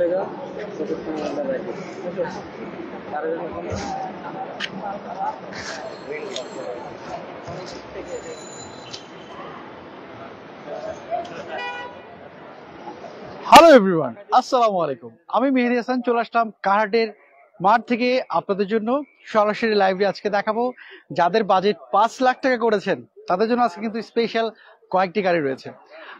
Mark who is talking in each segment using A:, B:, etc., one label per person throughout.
A: লেগা
B: hello everyone আসসালামু আলাইকুম আমি মেহেদি হাসান, চলে আসলাম কাহাটের মাঠ থেকে আপনাদের জন্য সরাসরি লাইভে আজকে দেখাবো। যাদের বাজেট পাঁচ লাখ টাকা করেছেন, তাদের জন্য আজকে কিন্তু স্পেশাল কয়েকটি গাড়ি রয়েছে।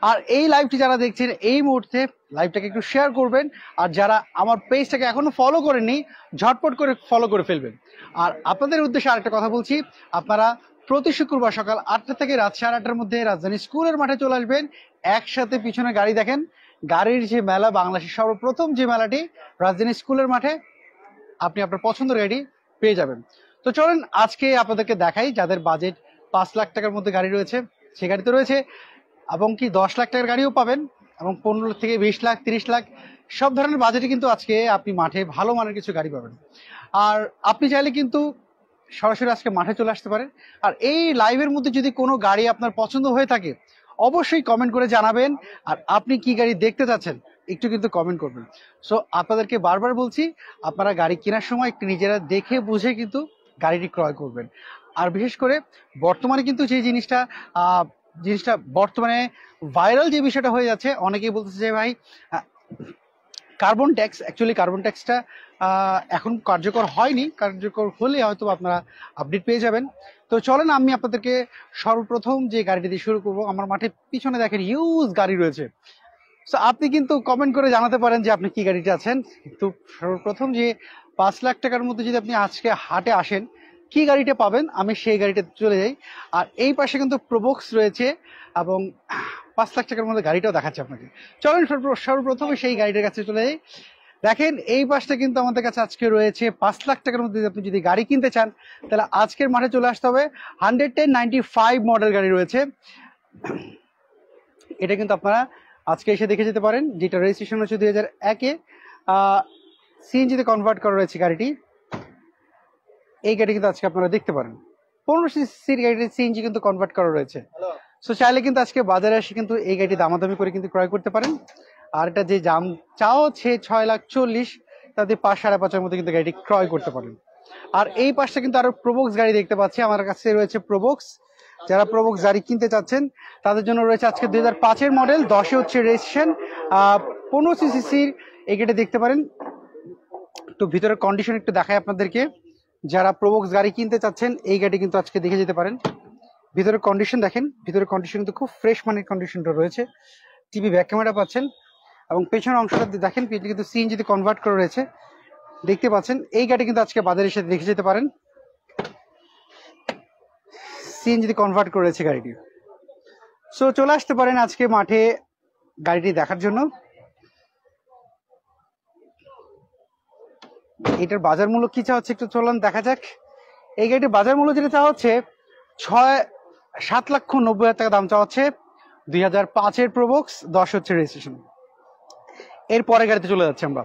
B: আর এই লাইভটি যারা দেখছেন, এই মুহূর্তে লাইভটাকে একটু শেয়ার করবেন। আর যারা আমার পেজটাকে এখনও ফলো করেননি, ঝটপট করে ফলো করে ফেলবেন। আর আপনাদের উদ্দেশ্যে আরেকটা কথা বলছি, আপনারা প্রতি শুক্রবার সকাল আটটা থেকে রাত সাড়ে আটটার মধ্যে রাজধানী স্কুলের মাঠে চলে আসবেন। একসাথে পিছনে গাড়ি দেখেন। গাড়ির যে মেলা, বাংলাদেশের সর্বপ্রথম যে মেলাটি রাজধানী স্কুলের মাঠে, আপনি আপনার পছন্দের গাড়ি পেয়ে যাবেন। তো চলেন, আজকে আপনাদেরকে দেখাই যাদের বাজেট পাঁচ লাখ টাকার মধ্যে গাড়ি রয়েছে। সে গাড়ি তো রয়েছে, এবং কি দশ লাখ টাকার গাড়িও পাবেন, এবং পনেরো থেকে বিশ লাখ, তিরিশ লাখ, সব ধরনের বাজেটে কিন্তু আজকে আপনি মাঠে ভালো মানের কিছু গাড়ি পাবেন। আর আপনি চাইলে কিন্তু সরাসরি আজকে মাঠে চলে আসতে পারেন। আর এই লাইভের মধ্যে যদি কোনো গাড়ি আপনার পছন্দ হয়ে থাকে, অবশ্যই কমেন্ট করে জানাবেন। আর আপনি কি গাড়ি দেখতে চাচ্ছেন, একটু কিন্তু কমেন্ট করবেন। সো আপনাদেরকে বারবার বলছি, আপনারা গাড়ি কেনার সময় একটু নিজেরা দেখে বুঝে কিন্তু গাড়িটি ক্রয় করবেন। আর বিশেষ করে বর্তমানে কিন্তু যে জিনিসটা জিনিসটা বর্তমানে ভাইরাল যে বিষয়টা হয়ে যাচ্ছে, অনেকেই বলতেছে যে ভাই কার্বন ট্যাক্স অ্যাকচুয়ালি কার্বন ট্যাক্সটা এখন কার্যকর হয়নি। কার্যকর হলে হয়তো আপনারা আপডেট পেয়ে যাবেন। তো চলেন, আমি আপনাদেরকে সর্বপ্রথম যে গাড়িটি দিয়ে শুরু করব, আমার মাঠে পিছনে দেখেন ইউজ গাড়ি রয়েছে। সো আপনি কিন্তু কমেন্ট করে জানাতে পারেন যে আপনি কি গাড়িতে আছেন। কিন্তু সর্বপ্রথম যে পাঁচ লাখ টাকার মধ্যে যদি আপনি আজকে হাটে আসেন কি গাড়িটা পাবেন, আমি সেই গাড়িটা চলে যাই। আর এই পাশে কিন্তু প্রোবক্স রয়েছে এবং পাঁচ লাখ টাকার মধ্যে গাড়িটাও দেখাচ্ছে আপনাকে। চলেন সর্ব- সর্বপ্রথমে সেই গাড়িটার কাছে চলে যাই। দেখেন, এই পাশটা কিন্তু আমাদের কাছে আজকে রয়েছে পাঁচ লাখ টাকার মধ্যে আপনি যদি গাড়ি কিনতে চান, তাহলে আজকের মাঠে চলে আসতে হবে। Hundred ten ninety five model গাড়ি রয়েছে। এটা কিন্তু আপনারা আজকে এসে দেখে যেতে পারেন, যেটা রেজিস্ট্রেশন হচ্ছে দুই হাজার একে। সিএনজিতে কনভার্ট করা রয়েছে গাড়িটি। এই গাড়ি কিন্তু আজকে আপনারা দেখতে পারেন। পনেরো সিসির গাড়িটি সিএনজি কিন্তু কনভার্ট করা রয়েছে। সো চাইলে কিন্তু আজকে বাজারে এসে কিন্তু এই গাড়িটি দামাদামি করে কিন্তু ক্রয় করতে পারেন। আর এটা যে দাম চাও হচ্ছে ছয় লাখ চল্লিশ তাদের পাঁচ সাড়ে পাঁচের মধ্যে কিন্তু গাড়িটি ক্রয় করতে পারেন। আর এই পাশটা কিন্তু আরও প্রোবক্স গাড়ি দেখতে পাচ্ছি। আমার কাছে রয়েছে প্রোবক্স যারা প্রোবক্স গাড়ি কিনতে চাচ্ছেন তাদের জন্য রয়েছে আজকে দুই হাজার পাঁচের মডেল দশে হচ্ছে রেজিস্ট্রেশন পনেরো সিসির এই গাড়ি দেখতে পারেন। তো ভিতরের কন্ডিশন একটু দেখায় আপনাদেরকে। যারা প্রোবক্স গাড়ি কিনতে চাচ্ছেন, এই গাড়ি কিন্তু আজকে দেখে যেতে পারেন। ভিতরের কন্ডিশন দেখেন। ভিতরের কন্ডিশন কিন্তু খুব ফ্রেশ মানের কন্ডিশনটা রয়েছে। টিভি ব্যাক ক্যামেরা পাচ্ছেন এবং পেছনের অংশটা দেখেন এটি কিন্তু সিএনজিতে কনভার্ট করে রয়েছে। দেখতে পাচ্ছেন, এই গাড়ি কিন্তু আজকে বাজারে এসে দেখে যেতে পারেন। সিএনজিতে কনভার্ট করে রয়েছে গাড়িটি। সো চলে আসতে পারেন আজকে মাঠে গাড়িটি দেখার জন্য। এটার বাজার মূল্য কি চা হচ্ছে একটু চলুন দেখা যাক। এই গাড়িটির বাজার মূল্য যেটা চাওয়া হচ্ছে, ছয়, সাত লক্ষ নব্বই হাজার টাকা দাম চাওয়া হচ্ছে। দুই হাজার পাঁচের প্রোবক্স দশ হচ্ছে রেজিস্ট্রেশন এরপরে গাড়িতে চলে যাচ্ছে আমরা।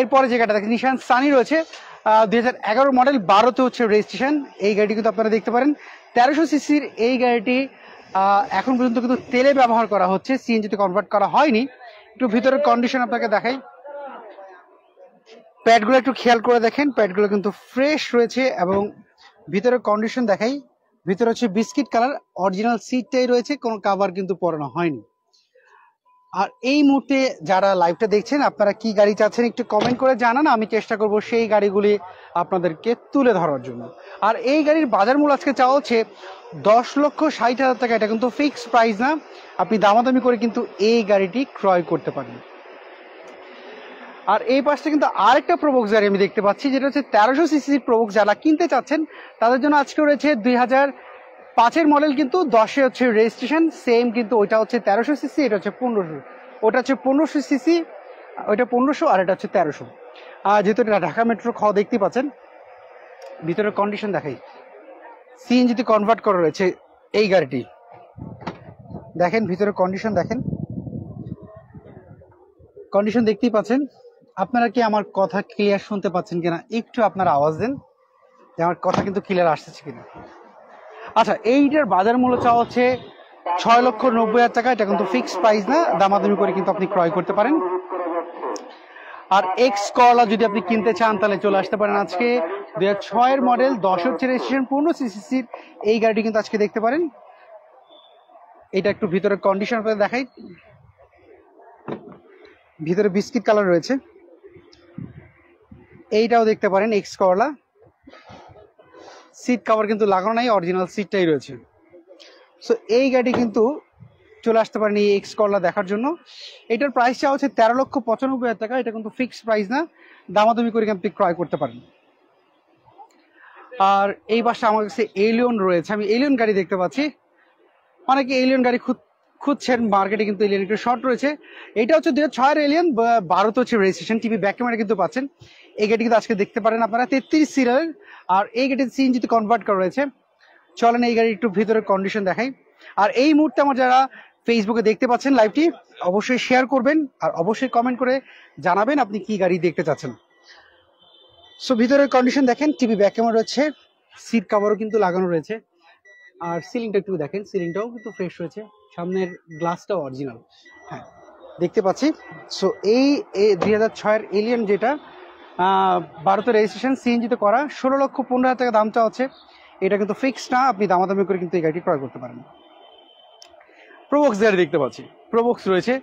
B: এরপরে যে গাড়িটা নিশান সানি রয়েছে। দুই হাজার এগারো মডেল বারোতে হচ্ছে রেজিস্ট্রেশন এই গাড়িটি কিন্তু আপনারা দেখতে পারেন। তেরোশো সিসির এই গাড়িটি এখন পর্যন্ত কিন্তু তেলে ব্যবহার করা হচ্ছে। সিএনজিতে কনভার্ট করা হয়নি। একটু ভিতরের কন্ডিশন আপনাকে দেখাই। প্যাডগুলো একটু খেয়াল করে দেখেন। প্যাডগুলো কিন্তু ফ্রেশ রয়েছে এবং ভিতরের কন্ডিশন দেখাই। ভিতরে হচ্ছে বিস্কিট কালার অরিজিনাল সিটটাই রয়েছে, কোনো কাভার কিন্তু পরানো হয়নি। আর এই মুহূর্তে যারা লাইভটা দেখছেন, আপনারা কি গাড়ি চাচ্ছেন একটু কমেন্ট করে জানান, আমি চেষ্টা করব সেই গাড়িগুলি আপনাদেরকে তুলে ধরার জন্য। আর এই গাড়ির বাজার মূল্য আজকে চাওয়া হচ্ছে দশ লক্ষ ষাট হাজার টাকা। এটা কিন্তু ফিক্সড প্রাইস না। আপনি দামাদামি করে কিন্তু এই গাড়িটি ক্রয় করতে পারেন। আর এই পাশটা কিন্তু আরেকটা প্রবক্স গাড়ি আমি দেখতে পাচ্ছি, যেটা হচ্ছে তেরোশো সিসির প্রবক্স যারা কিনতে চাচ্ছেন, তাদের জন্য আজকে রয়েছে দুই হাজার পাঁচের মডেল কিন্তু দশে হচ্ছে রেজিস্ট্রেশন সেম কিন্তু ওইটা হচ্ছে তেরোশো সিসি, এটা হচ্ছে পনেরোশো, ওটা হচ্ছে পনেরোশো সিসি, ওইটা পনেরোশো আর এটা হচ্ছে তেরোশো। আর যেহেতু এটা ঢাকা মেট্রো খাওয়া দেখতে পাচ্ছেন, ভিতরের কন্ডিশন দেখাই। সিএনজিতে কনভার্ট করা রয়েছে এই গাড়িটি। দেখেন, ভিতরের কন্ডিশন দেখেন। কন্ডিশন দেখতেই পাচ্ছেন। আপনারা কি আমার কথা ক্লিয়ার শুনতে পাচ্ছেন কিনা? একটু আপনারা আওয়াজ দেন যে আমার কথা কিন্তু ক্লিয়ার আসতেছে কিনা। আচ্ছা এইটার বাজার মূল্য চাওয়া হচ্ছে ছয় লক্ষ নব্বই হাজার টাকা। এটা কিন্তু ফিক্সড প্রাইস না, দামাদামি করে কিন্তু আপনি ক্রয় করতে পারেন। আর এক্স করলা যদি আপনি কিনতে চান, তাহলে চলে আসতে পারেন আজকে। দুই হাজার ছয়ের মডেল দশ হচ্ছে রেজিস্ট্রেশন পূর্ণ সিসিসির এই গাড়িটি কিন্তু আজকে দেখতে পারেন। এটা একটু ভিতরে কন্ডিশন দেখাই। ভিতরে বিস্কিট কালার রয়েছে। এইটাও দেখতে পারেন এক্স করলা সিট কাভার কিন্তু লাগানো নাই অরিজিনাল সিটটাই রয়েছে। সো এই গাড়ি কিন্তু চলে আসতে পারেন এই এক্স করলা দেখার জন্য। এটার প্রাইসটা হচ্ছে তেরো লক্ষ পঁচানব্বই হাজার টাকা, এটা কিন্তু ফিক্সড প্রাইস না। দামাদামি করে আপনি ক্রয় করতে পারেন। আর এই পাশে আমার কাছে এলিয়ন রয়েছে, আমি এলিয়ন গাড়ি দেখতে পাচ্ছি। অনেকে এলিয়ন গাড়ি খুঁজ খুঁজছেন মার্কেটে কিন্তু এলিয়ান একটু শর্ট রয়েছে। এটা হচ্ছে দুই হাজার এলিয়ন বারোতে হচ্ছে রেজিস্ট্রেশন টিভি ব্যাক ক্যামেরা কিন্তু পাচ্ছেন। এই গাড়ি কিন্তু আজকে দেখতে পারেন আপনারা, তেত্রিশ সিরিয়ালের আর এই গাড়ির সিএনজিতে কনভার্ট করা রয়েছে। চলেন এই গাড়ির একটু ভিতরের কন্ডিশন দেখাই। আর এই মুহূর্তে আমার যারা ফেসবুকে দেখতে পাচ্ছেন লাইভটি অবশ্যই শেয়ার করবেন আর অবশ্যই কমেন্ট করে জানাবেন আপনি কি গাড়ি দেখতে চাচ্ছেন। সো ভিতরের কন্ডিশন দেখেন টিভি ব্যাক ক্যামেরা রয়েছে। সিট কাভারও কিন্তু লাগানো রয়েছে। আর সিলিংটা একটু দেখেন সিলিংটাও কিন্তু ফ্রেশ রয়েছে। সামনের গ্লাসটাও অরিজিনাল হ্যাঁ দেখতে পাচ্ছি। সো এই দুই হাজার ছয়ের এলিয়ন যেটা ভারতের রেজিস্ট্রেশন সিএনজিতে করা, ষোলো লক্ষ পনেরো হাজার টাকা দাম চাওয়া এটা কিন্তু ফিক্সড না, আপনি দামাদামি করে কিন্তু এই গাড়িটি ক্রয় করতে পারেন। প্রোবক্স গাড়ি দেখতে পাচ্ছি প্রোবক্স রয়েছে।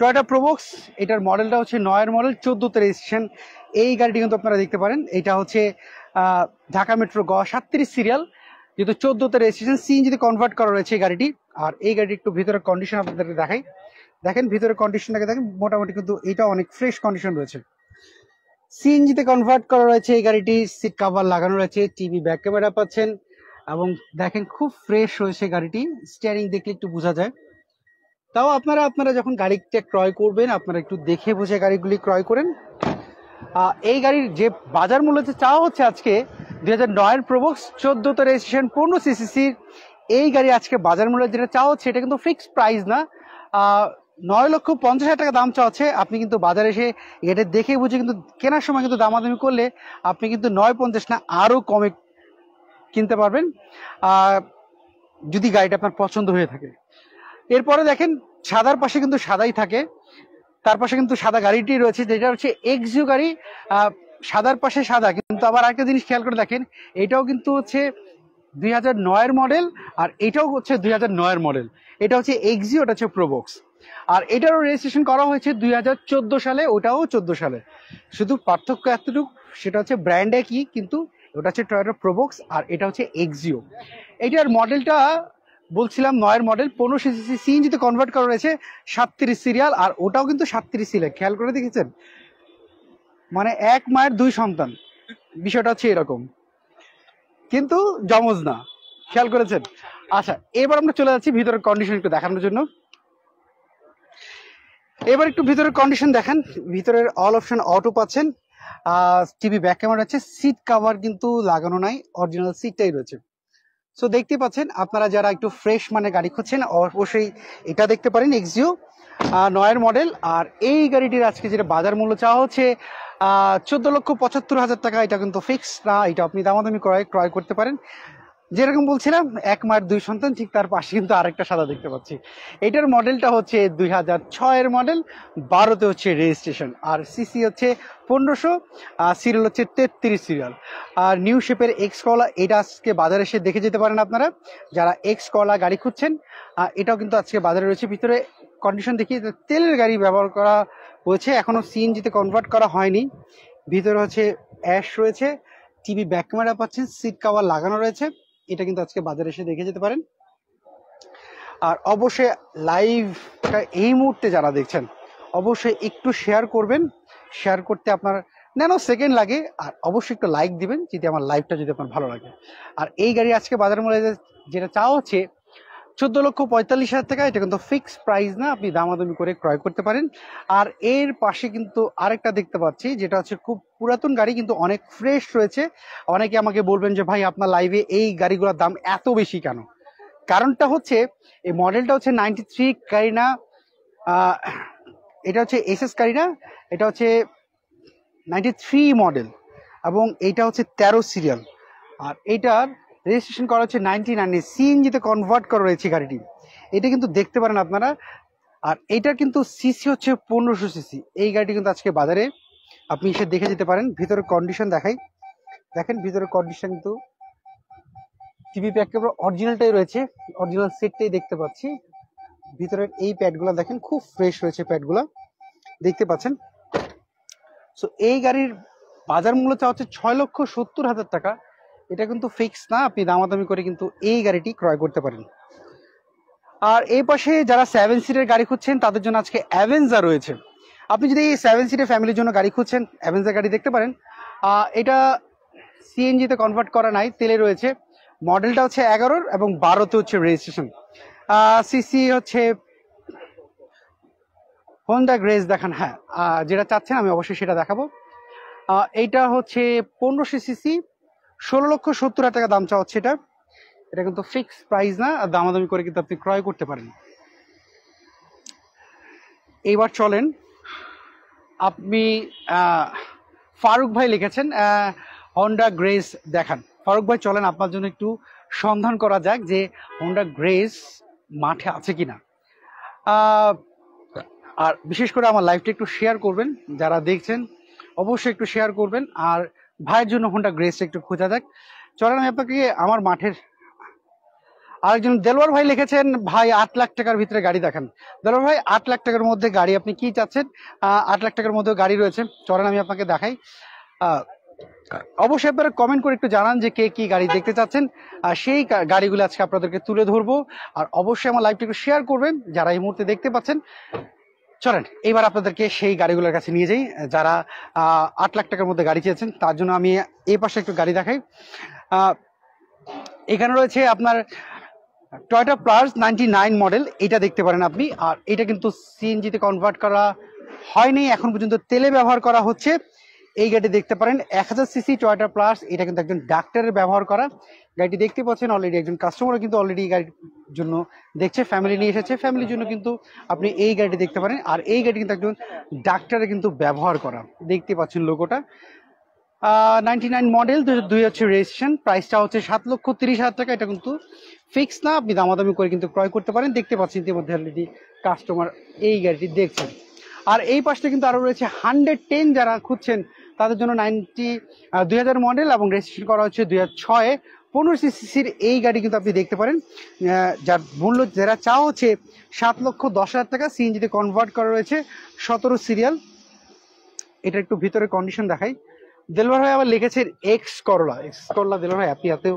B: টয়টা প্রোবক্স এটার মডেলটা হচ্ছে নয়ের মডেল চোদ্দোতে রেজিস্ট্রেশন এই গাড়িটি কিন্তু আপনারা দেখতে পারেন। এটা হচ্ছে ঢাকা মেট্রো গ, সাতত্রিশ সিরিয়াল যেহেতু চোদ্দোতে রেজিস্ট্রেশন সিএনজিতে কনভার্ট করা রয়েছে এই গাড়িটি। আর এই গাড়িটি একটু ভিতরের কন্ডিশন আপনাদেরকে দেখাই। দেখেন, ভিতরের কন্ডিশনটাকে দেখেন, মোটামুটি কিন্তু এটা অনেক ফ্রেশ কন্ডিশন রয়েছে। সিএনজিতে কনভার্ট করা রয়েছে এই গাড়িটি সিট কাভার লাগানো রয়েছে টিভি ব্যাক ক্যামেরা পাচ্ছেন, এবং দেখেন খুব ফ্রেশ রয়েছে গাড়িটি। স্টিয়ারিং দেখলে একটু বোঝা যায়। তাও আপনারা আপনারা যখন গাড়িটা ক্রয় করবেন, আপনারা একটু দেখে বুঝে গাড়িগুলি ক্রয় করেন। এই গাড়ির যে বাজার মূল্য চাওয়া হচ্ছে আজকে দুই হাজার নয়ের প্রবক্স চোদ্দতে রেজিস্ট্রেশন পনেরো সিসিসির এই গাড়ি আজকে বাজার মূল্য যেটা চাওয়া হচ্ছে এটা কিন্তু ফিক্সড প্রাইস না। নয় লক্ষ পঞ্চাশ হাজার টাকা দাম চাওয়া হচ্ছে। আপনি কিন্তু বাজারে এসে এটা দেখে বুঝে কিন্তু কেনার সময় কিন্তু দামাদামি করলে আপনি কিন্তু নয় পঞ্চাশ না, আরও কমে কিনতে পারবেন। যদি গাড়িটা আপনার পছন্দ হয়ে থাকে। এরপরে দেখেন, সাদার পাশে কিন্তু সাদাই থাকে। তার পাশে কিন্তু সাদা গাড়িটি রয়েছে, যেটা হচ্ছে এক্সিও গাড়ি। সাদার পাশে সাদা, কিন্তু আবার একটা জিনিস খেয়াল করে দেখেন, এটাও কিন্তু হচ্ছে দুই হাজার নয়ের মডেল আর এটাও হচ্ছে দুই হাজার নয়ের মডেল। এটা হচ্ছে এক্সিও ওটা হচ্ছে প্রোবক্স আর এটারও রেজিস্ট্রেশন করা হয়েছে দুই হাজার চোদ্দ সালে, ওটাও চোদ্দ সালে। শুধু পার্থক্য এতটুকু, সেটা হচ্ছে ব্র্যান্ড একই, কিন্তু ওটা হচ্ছে টয়োটা প্রোবক্স আর এটা হচ্ছে এক্সিও এটার মডেলটা বলছিলাম নয়ের মডেল, পনেরো সিসি সিএনজিতে কনভার্ট করা রয়েছে, সাতত্রিশ সিরিয়াল আর ওটাও কিন্তু সাতত্রিশ সিরিয়াল খেয়াল করে দেখেছেন? মানে এক মায়ের দুই সন্তান। বিষয়টা হচ্ছে এরকম। কিন্তু জমজ না। খেয়াল করেছেন? আচ্ছা এবার আমরা চলে যাচ্ছি ভিতরের কন্ডিশন একটু দেখানোর জন্য। এবার একটু ভিতরের কন্ডিশন দেখেন। ভিতরের অল অপশন অটো পাচ্ছেন। টিভি ব্যাক ক্যামেরা আছে। সিট কাভার কিন্তু লাগানো নাই। অরিজিনাল সিটটাই রয়েছে। সো দেখতে পাচ্ছেন, আপনারা যারা একটু ফ্রেশ মানে গাড়ি খুঁজছেন, অবশ্যই এটা দেখতে পারেন এক্সিও নয়ের মডেল আর এই গাড়িটির আজকে যেটা বাজার মূল্য চাওয়া হচ্ছে চোদ্দ লক্ষ পঁচাত্তর হাজার টাকা এটা কিন্তু ফিক্স না এটা আপনি দামাদামি ক্রয় ক্রয় করতে পারেন। যেরকম বলছিলাম, এক মায়ের দুই সন্তান, ঠিক তার পাশে কিন্তু আরেকটা সাদা দেখতে পাচ্ছি। এটার মডেলটা হচ্ছে দুই হাজার ছয়ের মডেল বারোতে হচ্ছে রেজিস্ট্রেশন আর সিসি হচ্ছে পনেরোশো, আর সিরিয়াল হচ্ছে তেত্রিশ সিরিয়াল আর নিউ শেপের এক্স কলা এটা আজকে বাজারে এসে দেখে যেতে পারেন আপনারা, যারা এক্স কলা গাড়ি খুঁজছেন এটাও কিন্তু আজকে বাজারে রয়েছে, ভিতরে কন্ডিশন দেখি তেলের গাড়ি ব্যবহার করা হয়েছে। এখনও সিএনজিতে কনভার্ট করা হয়নি। ভিতরে হচ্ছে অ্যাশ রয়েছে। টিভি ব্যাক ক্যামেরা পাচ্ছেন সিট কভার লাগানো রয়েছে। এটা কিন্তু আজকে বাজারে এসে দেখে যেতে পারেন। আর অবশ্যই লাইভটা এই মুহূর্তে যারা দেখছেন, অবশ্যই একটু শেয়ার করবেন। শেয়ার করতে আপনার ন্যানো সেকেন্ড লাগে। আর অবশ্যই একটু লাইক দিবেন, যদি আমার লাইভটা যদি আপনার ভালো লাগে। আর এই গাড়ি আজকে বাজার মূল্যে যেটা চাওয়া হচ্ছে চোদ্দ লক্ষ পঁয়তাল্লিশ হাজার টাকা। এটা কিন্তু ফিক্সড প্রাইস না, আপনি দামাদামি করে ক্রয় করতে পারেন। আর এর পাশে কিন্তু আরেকটা দেখতে পাচ্ছি, যেটা হচ্ছে খুব পুরাতন গাড়ি, কিন্তু অনেক ফ্রেশ রয়েছে। অনেকে আমাকে বলবেন যে, ভাই, আপনার লাইভে এই গাড়িগুলোর দাম এত বেশি কেন? কারণটা হচ্ছে, এই মডেলটা হচ্ছে নাইনটি থ্রি কারিনা এটা হচ্ছে এসএস কারিনা এটা হচ্ছে নাইনটি থ্রি মডেল এবং এইটা হচ্ছে তেরো সিরিয়াল আর এইটার রেজিস্ট্রেশন করা হচ্ছে নাইনটি নাইনে সিএনজিতে কনভার্ট করা রয়েছে গাড়িটি। এটা কিন্তু দেখতে পারেন আপনারা। আর এইটার কিন্তু সিসি হচ্ছে পনেরোশো সিসি এই গাড়িটি কিন্তু আজকে বাজারে। আপনি এসে দেখে যেতে পারেন। ভিতরের কন্ডিশন দেখাই। দেখেন, ভিতরের কন্ডিশন কিন্তু টিভি একেবারে অরিজিনালটাই রয়েছে। অরিজিনাল সেটটাই দেখতে পাচ্ছি। ভিতরের এই প্যাডগুলো দেখেন, খুব ফ্রেশ রয়েছে প্যাডগুলো দেখতে পাচ্ছেন? সো এই গাড়ির বাজার মূল্য চাওয়া হচ্ছে ছয় লক্ষ সত্তর হাজার টাকা। এটা কিন্তু ফিক্স না, আপনি দামাদামি করে কিন্তু এই গাড়িটি ক্রয় করতে পারেন। আর এই পাশে যারা সেভেন সিটের গাড়ি খুঁজছেন, তাদের জন্য আজকে অ্যাভেঞ্জার রয়েছে। আপনি যদি এই সেভেন সিটের ফ্যামিলির জন্য গাড়ি খুঁজছেন অ্যাভেঞ্জার গাড়ি দেখতে পারেন। এটা সিএনজিতে কনভার্ট করা নাই, তেলে রয়েছে। মডেলটা হচ্ছে এগারোর এবং বারোতে হচ্ছে রেজিস্ট্রেশন সিসি হচ্ছে হোন্ডা গ্রেস দেখান হ্যাঁ। যেটা চাচ্ছেন, আমি অবশ্যই সেটা দেখাবো। এইটা হচ্ছে পনেরোশো সিসি ষোলো লক্ষ সত্তর হাজার টাকা দাম চাওয়া হচ্ছে এটা। এটা কিন্তু ফিক্স প্রাইস না আর দামাদামি করে কিন্তু আপনি ক্রয় করতে পারেন। এইবার চলেন আপনি ফারুক ভাই লিখেছেন হন্ডা গ্রেস দেখান। ফারুক ভাই চলেন আপনার জন্য একটু সন্ধান করা যাক যে হন্ডা গ্রেস মাঠে আছে কিনা। আহ, আর বিশেষ করে আমার লাইভটা একটু শেয়ার করবেন যারা দেখছেন অবশ্যই একটু শেয়ার করবেন আর ভাইয়ের জন্য হন্ডা গ্রেস একটু খোঁজা যাক। চলেন, আমি আপনাকে আমার মাঠের আরেকজন, দেলোয়ার ভাই লিখেছেন, ভাই, আট লাখ টাকার ভিতরে গাড়ি দেখান। দেলোয়ার ভাই, আট লাখ টাকার মধ্যে গাড়ি আপনি কি চাচ্ছেন? আট লাখ টাকার মধ্যে গাড়ি রয়েছে। চলেন, আমি আপনাকে দেখাই। অবশ্যই আপনারা কমেন্ট করে একটু জানান যে কে কি গাড়ি দেখতে চাচ্ছেন। আর সেই গাড়িগুলো আজকে আপনাদেরকে তুলে ধরবো। আর অবশ্যই আমার লাইভটা একটু শেয়ার করবেন। যারা এই মুহূর্তে দেখতে পাচ্ছেন চলেন এবার আপনাদেরকে সেই গাড়িগুলোর কাছে নিয়ে যাই, যারা আট লাখ টাকার মধ্যে গাড়ি চেয়েছেন, তার জন্য আমি এই পাশে একটু গাড়ি দেখাই। এখানে রয়েছে আপনার Toyota plus ninety nine model এটা দেখতে পারেন আপনি, আর এটা কিন্তু সিএনজিতে কনভার্ট করা হয়নি, এখন পর্যন্ত তেলে ব্যবহার করা হচ্ছে। এই গাড়ি দেখতে পারেন, এক হাজার সিসি টয়টা প্লাস এটা কিন্তু একজন ডাক্তারের ব্যবহার করা। গাড়িটি দেখতে পাচ্ছেন অলরেডি একজন কাস্টমারও কিন্তু অলরেডি এই গাড়ির জন্য দেখছে ফ্যামিলি নিয়ে এসেছে। ফ্যামিলির জন্য কিন্তু আপনি এই গাড়িটি দেখতে পারেন, আর এই গাড়ি কিন্তু একজন ডাক্তারের কিন্তু ব্যবহার করা। দেখতে পাচ্ছেন লোগোটা নাইনটি নাইন মডেল দুই হাজার দুই হচ্ছে রেজিস্ট্রেশন প্রাইসটা হচ্ছে সাত লক্ষ তিরিশ হাজার টাকা। এটা কিন্তু ফিক্স না, আপনি দামাদামি করে কিন্তু ক্রয় করতে পারেন। দেখতে পাচ্ছেন ইতিমধ্যে অলরেডি কাস্টমার এই গাড়িটি দেখছেন। আর এই পাশটা কিন্তু আরও রয়েছে হান্ড্রেড টেন যারা খুঁজছেন, তাদের জন্য নাইনটি দুই হাজার মডেল এবং রেজিস্ট্রেশন করা হচ্ছে দুই হাজার ছয়ে। পনেরো সিসির এই গাড়ি কিন্তু আপনি দেখতে পারেন যার মূল্য যারা চাওয়া হচ্ছে সাত লক্ষ দশ হাজার টাকা সিএনজিতে কনভার্ট করা রয়েছে, সতেরো সিরিয়াল এটা একটু ভিতরে কন্ডিশন দেখাই। দেলবার ভাই আবার লিখেছেন X Corolla X Corolla Delbar ভাই, আপনি এতেও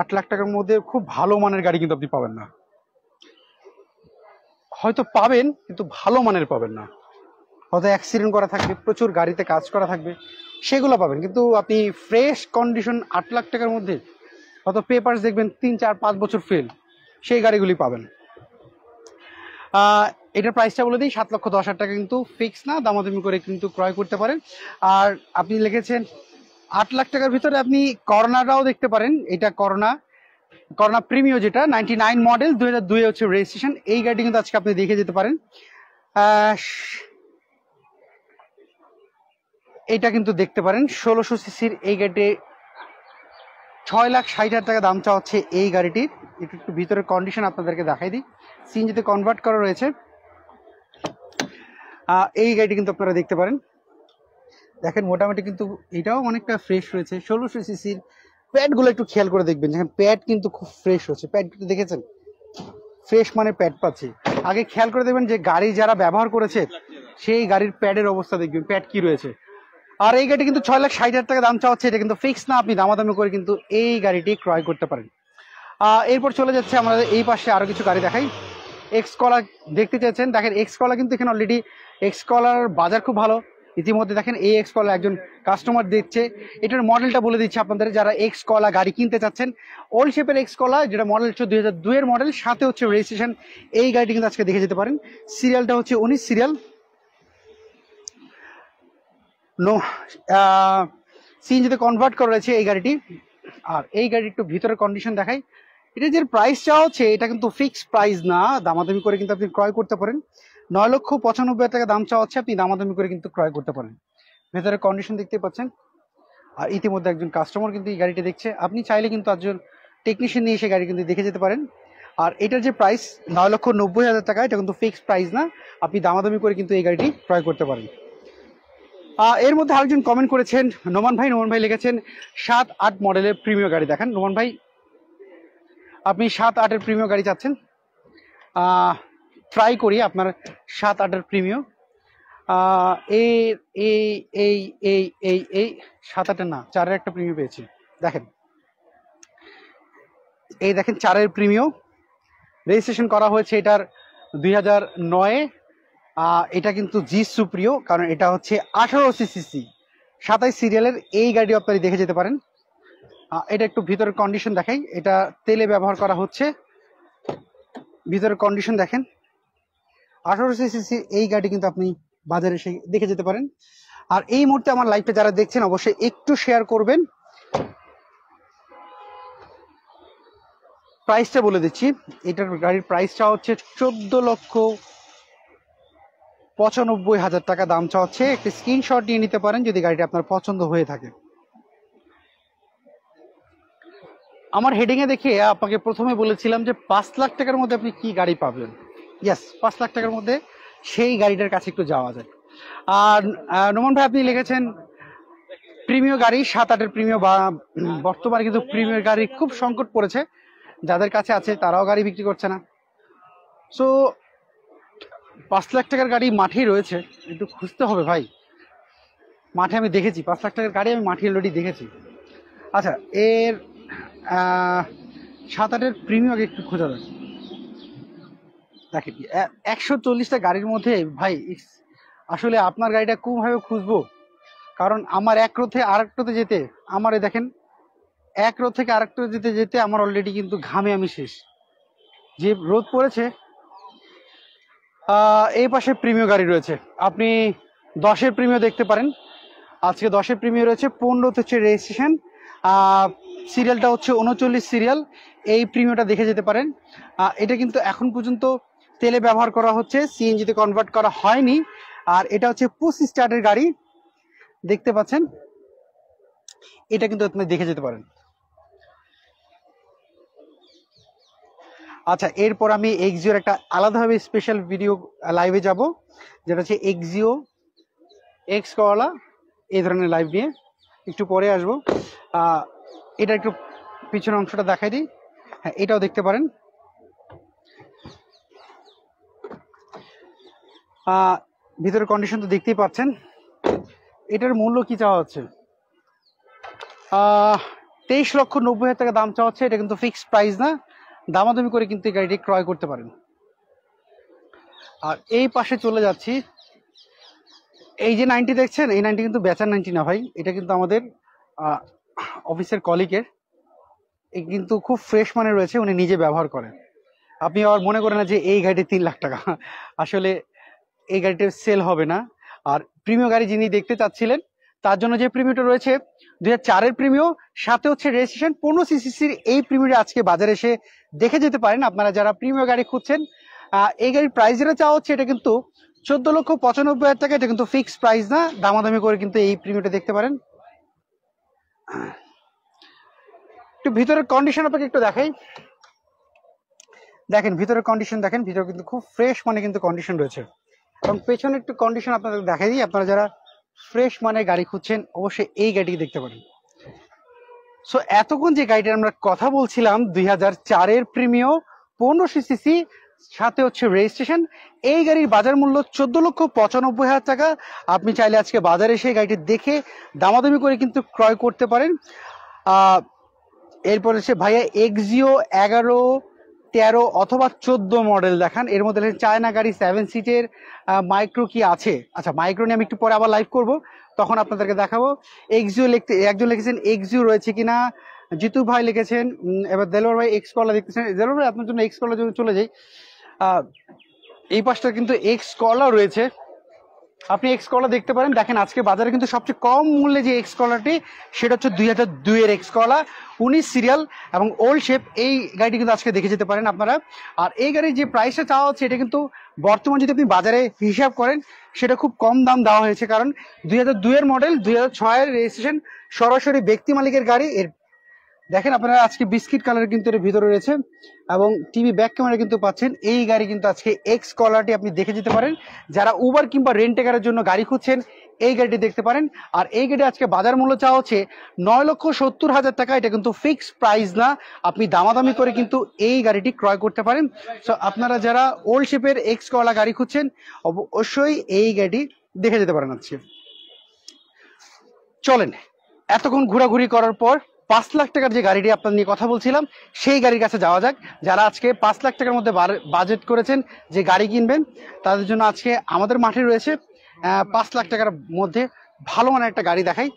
B: আট লাখ টাকার মধ্যে খুব ভালো মানের গাড়ি কিন্তু আপনি পাবেন না। হয়তো পাবেন, কিন্তু ভালো মানের পাবেন না। হয়তো অ্যাক্সিডেন্ট করা থাকবে, প্রচুর গাড়িতে কাজ করা থাকবে, সেগুলো পাবেন। কিন্তু আপনি ফ্রেশ কন্ডিশন আট লাখ টাকার মধ্যে হয়তো পেপার দেখবেন, তিন, চার, পাঁচ বছর ফেল সেই গাড়িগুলি পাবেন। এটার প্রাইসটা বলে দিই, সাত লক্ষ দশ হাজার টাকা কিন্তু ফিক্স না, দামাদামি করে কিন্তু ক্রয় করতে পারেন। আর আপনি লিখেছেন, আট লাখ টাকার ভিতরে আপনি করোনাটাও দেখতে পারেন, এটা করোনা করোনা প্রিমিও যেটা নাইনটি নাইন মডেল দুই হাজার দুই হচ্ছে রেজিস্ট্রেশন এই গাড়িটি কিন্তু আজকে আপনি দেখে যেতে পারেন। এটা কিন্তু দেখতে পারেন, ষোলোশো সিসির এই গাড়িটি ছয় লাখ ষাট হাজার টাকা দাম চাওয়া হচ্ছে এই গাড়িটির একটু একটু ভিতরের কন্ডিশন আপনাদেরকে দেখাই দিই। সিএনজিতে কনভার্ট করা রয়েছে। এই গাড়িটি কিন্তু আপনারা দেখতে পারেন। দেখেন, মোটামুটি কিন্তু এটাও অনেকটা ফ্রেশ রয়েছে। ষোলোশো সিসির প্যাডগুলো একটু খেয়াল করে দেখবেন। দেখেন, প্যাড কিন্তু খুব ফ্রেশ হচ্ছে প্যাড দেখেছেন? ফ্রেশ মানে প্যাড পাচ্ছি। আগে খেয়াল করে দেখবেন যে গাড়ি যারা ব্যবহার করেছে, সেই গাড়ির প্যাডের অবস্থা দেখবেন। প্যাড কি রয়েছে? আর এই গাড়ি কিন্তু ছয় লাখ ষাট হাজার টাকা দাম চাওয়া হচ্ছে, এটা কিন্তু ফিক্স না, আপনি দামাদামি করে কিন্তু এই গাড়িটি ক্রয় করতে পারেন। এরপর চলে যাচ্ছে আমাদের এই পাশে আরও কিছু গাড়ি দেখাই। এক্স কলা দেখতে চাইছেন দেখেন এক্স কলা কিন্তু এখানে অলরেডি এক্স কলার বাজার খুব ভালো। ইতিমধ্যে দেখেন এই এক্স কলা একজন কাস্টমার দেখছে এটার মডেলটা বলে দিচ্ছে আপনাদের, যারা এক্স কলা গাড়ি কিনতে চাচ্ছেন ওল্ড শেপের এক্স কলা যেটা মডেল হচ্ছে দুই হাজার দুইয়ের মডেল সাথে হচ্ছে রেজিস্ট্রেশন এই গাড়িটি কিন্তু আজকে দেখে যেতে পারেন। সিরিয়ালটা হচ্ছে উনিশ সিরিয়াল নো সিএনজিতে কনভার্ট করা রয়েছে এই গাড়িটি, আর এই গাড়ির একটু ভিতরের কন্ডিশন দেখাই, এটা যে প্রাইস চাওয়া হচ্ছে, এটা কিন্তু ফিক্সড প্রাইস না, দামাদামি করে কিন্তু আপনি ক্রয় করতে পারেন। নয় লক্ষ পঁচানব্বই টাকা দাম চাওয়া হচ্ছে, আপনি দামাদামি করে কিন্তু ক্রয় করতে পারেন। ভেতরের কন্ডিশন দেখতে পাচ্ছেন। আর ইতিমধ্যে একজন কাস্টমার কিন্তু এই গাড়িটি দেখছে। আপনি চাইলে কিন্তু একজন টেকনিশিয়ান নিয়ে এসে গাড়ি কিন্তু দেখে যেতে পারেন। আর এটার যে প্রাইস নয় লক্ষ নব্বই হাজার টাকা, এটা কিন্তু ফিক্সড প্রাইস না, আপনি দামাদামি করে কিন্তু এই গাড়িটি ক্রয় করতে পারেন। এর মধ্যে আরেকজন কমেন্ট করেছেন, নোমান ভাই নোমান ভাই লিখেছেন, সাত আট মডেলের প্রিমিয় গাড়ি দেখান। নোমান ভাই, আপনি সাত আটের প্রিমিয় গাড়ি চাচ্ছেন? ট্রাই করি আপনার সাত আটের প্রিমিয় এই এই এই এই এই এই সাত আটের না, চারের একটা প্রিমিয় পেয়েছি। দেখেন। এই দেখেন, চারের প্রিমিয় রেজিস্ট্রেশন করা হয়েছে এটার দুই হাজার নয়ে এটা কিন্তু জি সুপ্রিয়, কারণ এটা হচ্ছে আঠারো সিসি সাতাইশ সিরিয়ালের এই গাড়ি আপনারা দেখে যেতে পারেন। এটা একটু ভিতরের কন্ডিশন দেখাই। এটা তেলে ব্যবহার করা হচ্ছে। ভিতরের কন্ডিশন দেখেন। আঠারো সিসি এই গাড়ি কিন্তু আপনি বাজারে এসে দেখে যেতে পারেন। আর এই মুহূর্তে আমার লাইভটা যারা দেখছেন, অবশ্যই একটু শেয়ার করবেন। প্রাইসটা বলে দিচ্ছি। এটার গাড়ির প্রাইসটা হচ্ছে চোদ্দ লক্ষ পঁচানব্বই হাজার টাকা দাম চাচ্ছে একটি স্ক্রিনশট নিয়ে নিতে পারেন যদি গাড়িটা আপনার পছন্দ হয়ে থাকে। আমার হেডিং এ দেখে আপনাকে প্রথমে বলেছিলাম যে পাঁচ লাখ টাকার মধ্যে আপনি কি গাড়ি পাবেন। ইয়াস পাঁচ লাখ টাকার মধ্যে সেই গাড়িটার কাছে একটু যাওয়া যায়। আর নোমান ভাই, আপনি লিখেছেন, প্রিমিয় গাড়ি, সাত আটের প্রিমিয় বা, বর্তমানে কিন্তু প্রিমিয় গাড়ি খুব সংকট পড়েছে। যাদের কাছে আছে তারাও গাড়ি বিক্রি করছে না। সো পাঁচ লাখ টাকার গাড়ি মাঠেই রয়েছে। একটু খুঁজতে হবে ভাই। মাঠে আমি দেখেছি, পাঁচ লাখ টাকার গাড়ি আমি মাঠে অলরেডি দেখেছি। আচ্ছা এর সাত আটের প্রিমিয়াম একটু খোঁজা যাক। দেখেন একশো চল্লিশটা গাড়ির মধ্যে, ভাই আসলে আপনার গাড়িটা কোনভাবে খুঁজবো? কারণ আমার এক রথে আরেক রথে যেতে, আমার দেখেন, এক রোদ থেকে আরেকটা যেতে যেতে আমার অলরেডি কিন্তু ঘামে আমি শেষ। যে রোদ পড়েছে এই পাশে প্রিমিয় গাড়ি রয়েছে। আপনি দশের প্রিমিয় দেখতে পারেন। আজকে দশের প্রিমিয় রয়েছে পনেরোতে হচ্ছে রেজিস্ট্রেশন সিরিয়ালটা হচ্ছে উনচল্লিশ সিরিয়াল এই প্রিমিয়টা দেখে যেতে পারেন। এটা কিন্তু এখন পর্যন্ত তেলে ব্যবহার করা হচ্ছে সিএনজিতে কনভার্ট করা হয়নি। আর এটা হচ্ছে পুশ স্টার্টের গাড়ি। দেখতে পাচ্ছেন? এটা কিন্তু আপনি দেখে যেতে পারেন। আচ্ছা এরপর আমি এক্সিওর একটা আলাদাভাবে স্পেশাল ভিডিও লাইভে যাব, যেটা হচ্ছে এক্সিও এক্স করলা এই ধরনের লাইভ নিয়ে। একটু পরে আসব। এটা একটু পিছনের অংশটা দেখাই দিই। হ্যাঁ এটাও দেখতে পারেন। ভিতরের কন্ডিশন তো দেখতেই পাচ্ছেন। এটার মূল্য কি চাওয়া হচ্ছে? তেইশ লক্ষ নব্বই হাজার টাকা দাম চাওয়া হচ্ছে। এটা কিন্তু ফিক্সড প্রাইস না। দামাদামি করে কিন্তু এই গাড়িটি ক্রয় করতে পারেন। আর এই পাশে চলে যাচ্ছি। এই যে নাইনটি দেখছেন, এই নাইনটি কিন্তু বেচার নাইনটি না ভাই, এটা কিন্তু আমাদের অফিসের কলিগের। এই কিন্তু খুব ফ্রেশ মানে রয়েছে, উনি নিজে ব্যবহার করেন। আপনি আবার মনে করেন না যে এই গাড়িটি তিন লাখ টাকা। আসলে এই গাড়িটির সেল হবে না। আর প্রিমিয় গাড়ি যিনি দেখতে চাচ্ছিলেন তার জন্য যে প্রিমিয়টা রয়েছে, দুই হাজার চারের প্রিমিয় সাথে হচ্ছে রেজিস্ট্রেশন পনেরো সিসিসির এই প্রিমিয়টা আজকে বাজারে এসে দেখে যেতে পারেন। আপনারা যারা প্রিমিয় গাড়ি খুঁজছেন এই গাড়ির প্রাইস যেটা চাওয়া হচ্ছে, এটা কিন্তু চোদ্দ লক্ষ পঁচানব্বই হাজার টাকা, এটা কিন্তু ফিক্সড প্রাইস না। দামাদামি করে কিন্তু এই প্রিমিয়টা দেখতে পারেন। একটু ভিতরের কন্ডিশন আপনাকে একটু দেখাই। দেখেন, ভিতরের কন্ডিশন দেখেন, ভিতরে কিন্তু খুব ফ্রেশ মানে কিন্তু কন্ডিশন রয়েছে। এবং পেছনে একটু কন্ডিশন আপনাদের দেখাই দিই। আপনারা যারা ফ্রেশ মানে গাড়ি খুঁজছেন, অবশ্যই এই গাড়িটি দেখতে পারেন। সো এতক্ষণ যে গাড়িটার আমরা কথা বলছিলাম, দুই হাজার চারের প্রিমিয় পনেরোশো সিসি সাথে হচ্ছে রেজিস্ট্রেশন এই গাড়ির বাজার মূল্য চোদ্দ লক্ষ পঁচানব্বই হাজার টাকা। আপনি চাইলে আজকে বাজারে এসে গাড়িটি দেখে দামাদামি করে কিন্তু ক্রয় করতে পারেন। এরপর হচ্ছে ভাইয়া এক্সিও এগারো তেরো অথবা চোদ্দ মডেল দেখান। এর মধ্যে চায়না গাড়ি সেভেন সিটের মাইক্রো কি আছে? আচ্ছা মাইক্রো নিয়ে আমি একটু পরে আবার লাইভ করব। তখন আপনাদেরকে দেখাবো। এক্সিও লিখতে, একজন লিখেছেন এক্সিও রয়েছে কিনা? জিতু ভাই লিখেছেন এবার দেলোয়ার ভাই এক্স কলা দেখতেছেন। দেলোয়ার ভাই, আপনার জন্য এক্স কলার জন্য চলে যাই। এই পাশটা কিন্তু এক্স কলা রয়েছে। আপনি এক্স কলা দেখতে পারেন। দেখেন, আজকে বাজারে কিন্তু সবচেয়ে কম মূল্যে যে এক্স কলাটি সেটা হচ্ছে দুই হাজার দুইয়ের এক্স কলা উনিশ সিরিয়াল এবং ওল্ড শেপ এই গাড়িটি কিন্তু আজকে দেখে যেতে পারেন আপনারা। আর এই গাড়ির যে প্রাইসটা চাওয়া হচ্ছে, এটা কিন্তু বর্তমান যদি আপনি বাজারে হিসাব করেন, সেটা খুব কম দাম দেওয়া হয়েছে। কারণ দুই হাজার দুইয়ের মডেল দুই হাজার ছয়ের রেজিস্ট্রেশন সরাসরি ব্যক্তি মালিকের গাড়ি, এর দেখেন আপনারা, আজকে বিস্কিট কালার কিন্তু এর ভিতরে রয়েছে এবং টিভি ব্যাক ক্যামেরা কিন্তু পাচ্ছেন। এই গাড়ি কিন্তু আজকে এক্স কলারটি আপনি দেখে যেতে পারেন। যারা উবার কিংবা রেন্টেকারের জন্য গাড়ি খুঁজছেন, এই গাড়িটি দেখতে পারেন। আর এই গাড়ি আজকে বাজার মূল্য চাওয়া হচ্ছে নয় লক্ষ সত্তর হাজার টাকা। এটা কিন্তু ফিক্স প্রাইস না। আপনি দামাদামি করে কিন্তু এই গাড়িটি ক্রয় করতে পারেন। সো আপনারা যারা ওল্ড শেপের এক্স কলা গাড়ি খুঁজছেন অবশ্যই এই গাড়িটি দেখে যেতে পারেন আজকে। চলেন, এতক্ষণ ঘোরাঘুরি করার পর পাঁচ লাখ টাকার যে গাড়িটি আপনার নিয়ে কথা বলছিলাম, সেই গাড়ির কাছে যাওয়া যাক। যারা আজকে পাঁচ লাখ টাকার মধ্যে বাজেট করেছেন যে গাড়ি কিনবেন, তাদের জন্য আজকে আমাদের মাঠে রয়েছে পাঁচ লাখ টাকার মধ্যে ভালো মানের একটা গাড়ি দেখাই।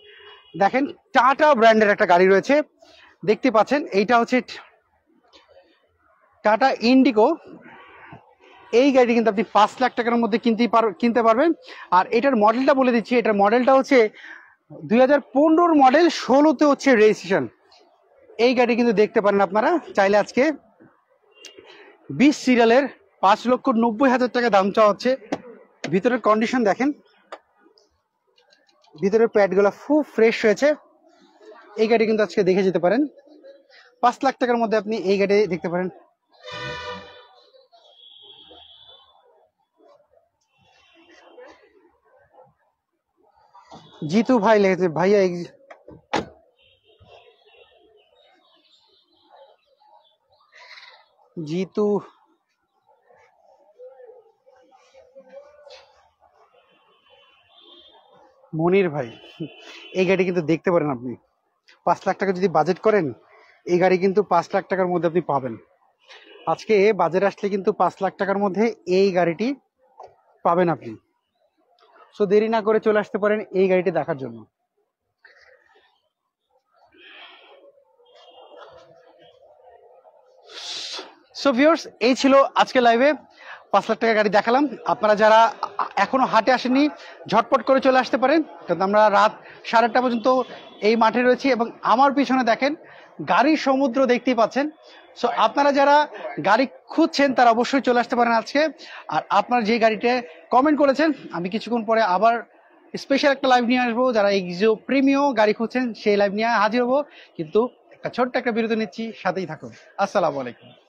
B: দেখেন টাটা ব্র্যান্ডের একটা গাড়ি রয়েছে। দেখতে পাচ্ছেন, এইটা হচ্ছে টাটা ইন্ডিগো এই গাড়ি কিন্তু আপনি পাঁচ লাখ টাকার মধ্যে কিনতে পার কিনতে পারবেন। আর এটার মডেলটা বলে দিচ্ছি, এটার মডেলটা হচ্ছে দুই হাজার পনেরোর মডেল ষোলোতে হচ্ছে রেজিস্ট্রেশন এই গাড়ি কিন্তু দেখতে পারেন আপনারা। চাইলে আজকে বিশ সিরিয়ালের পাঁচ লক্ষ নব্বই হাজার টাকা দাম চাওয়া হচ্ছে। ভিতরের কন্ডিশন দেখেন। ভিতরের প্যাডগুলো খুব ফ্রেশ হয়েছে এই গাড়ি কিন্তু আজকে দেখে যেতে পারেন। পাঁচ লাখ টাকার মধ্যে আপনি এই গাড়ি দেখতে পারেন। জিতু ভাই লেগেছে। ভাইয়া জিতু। মনির ভাই, এই গাড়ি কিন্তু দেখতে পারেন আপনি। পাঁচ লাখ টাকা যদি বাজেট করেন, এই গাড়ি কিন্তু পাঁচ লাখ টাকার মধ্যে আপনি পাবেন। আজকে বাজারে আসলে কিন্তু পাঁচ লাখ টাকার মধ্যে এই গাড়িটি পাবেন আপনি। সো দেরি না করে চলে আসতে পারেন এই গাড়িটি দেখার জন্য। সো ভিউয়ার্স, এই ছিল আজকে লাইভে পাঁচ লাখ টাকা গাড়ি দেখালাম। আপনারা যারা এখনও হাটে আসেননি, ঝটপট করে চলে আসতে পারেন। কারণ আমরা রাত সাড়ে আটটা পর্যন্ত এই মাঠে রয়েছি এবং আমার পিছনে দেখেন গাড়ির সমুদ্র দেখতে পাচ্ছেন। সো আপনারা যারা গাড়ি খুঁজছেন, তারা অবশ্যই চলে আসতে পারেন আজকে। আর আপনার যে গাড়িতে কমেন্ট করেছেন, আমি কিছুক্ষণ পরে আবার স্পেশাল একটা লাইভ নিয়ে আসব। যারা এক্সিও প্রিমিও গাড়ি খুঁজছেন, সেই লাইভ নিয়ে হাজির হব। কিন্তু একটা ছোট্ট একটা বিরতি নিচ্ছি, সাথেই থাকুন। আসসালামু আলাইকুম।